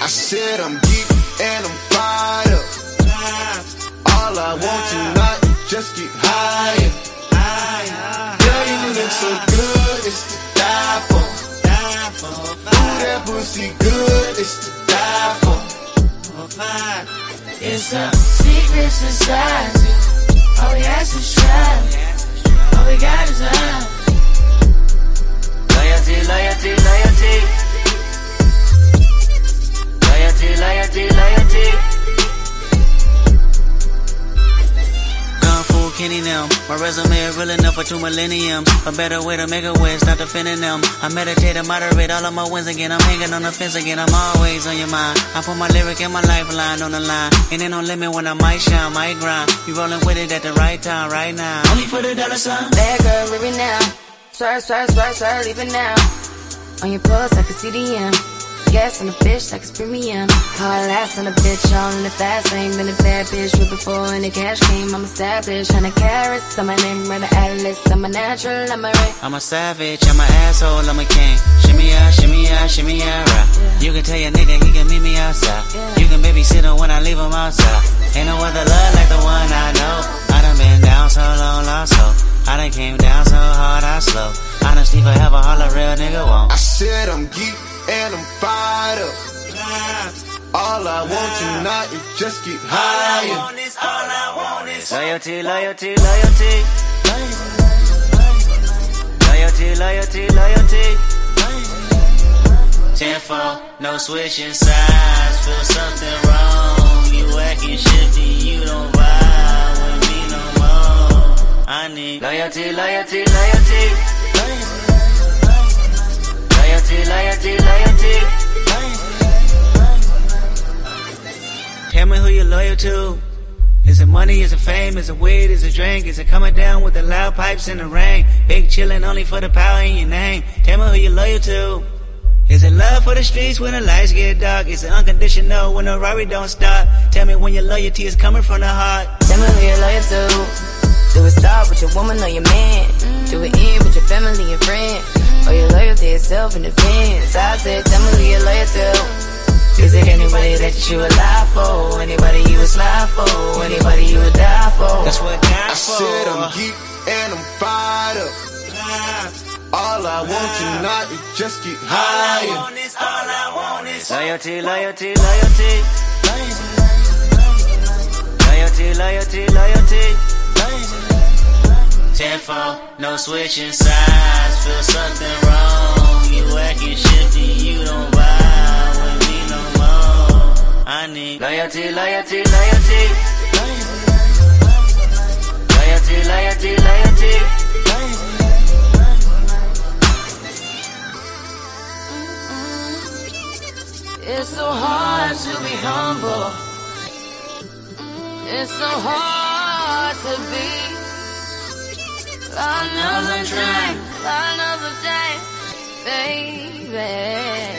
I said I'm geek and I'm fired up. All I want tonight is just get higher. Girl, you look so good, it's to die for. Ooh, that pussy good, it's to die for. It's a secret society. All we ask is try. All we got is love. Kenny them. My resume is real enough for two millenniums. A better way to make a way, stop defending them. I meditate and moderate all of my wins again. I'm hanging on the fence again. I'm always on your mind. I put my lyric and my lifeline on the line. And ain't no limit when I might shine, might grind. You rolling with it at the right time, right now. Only for the dollar sign. Bad girl, it now. Swerve, swerve, swerve, leave it now. On your pulse, I can see the M. Gas on the bitch like it's premium. Hard ass on the bitch, all in the fast lane. Been a bad bitch with before and the cash came. I'm established. Hundred carats on my name, run the atlas. I'm a natural, I'm a ray. I'm a savage, I'm an asshole, I'm a king. Shimmy out, shimmy out, shimmy out, right. You can tell your nigga he can meet me outside. You can babysit him when I leave him outside. Ain't no other love like the one I know. I done been down so long, lost so. I done came down so hard, I slow. Honestly, forever, all a real nigga won't. I said I'm geek and I'm fired up. All I want tonight is just get higher. All I want is, all I want is Loyalty, loyalty, loyalty. Loyalty, loyalty, loyalty. Ten four, no switching sides. Feel something wrong. You acting shifty, you don't vibe with me no more. I need loyalty, loyalty, loyalty. Loyalty. Tell me who you're loyal to. Is it money? Is it fame? Is it weed? Is it drink? Is it coming down with the loud pipes in the rain? Big chillin' only for the power in your name. Tell me who you're loyal to. Is it love for the streets when the lights get dark? Is it unconditional when the Rari don't stop? Tell me when your loyalty is coming from the heart. Tell me who you're loyal to. Do it start with your woman or your man? Do it end with your family and friends? Oh, or your loyalty itself in defense? I said, tell me who you're loyal to. Is it anybody that you would lie for? Anybody you would slide for? Anybody you would die for? That's what God I said I'm geek and I'm fired up. All I want tonight is just get higher. Loyalty, loyalty, loyalty. Loyalty, loyalty, loyalty. Ten four, no switching sides. Feel something wrong. You acting shifty, you don't vibe with me no more. I need loyalty, loyalty, loyalty. Loyalty, loyalty, loyalty. It's so hard to be humble. It's so hard to be. Trying. Lord knows I'm trying, baby.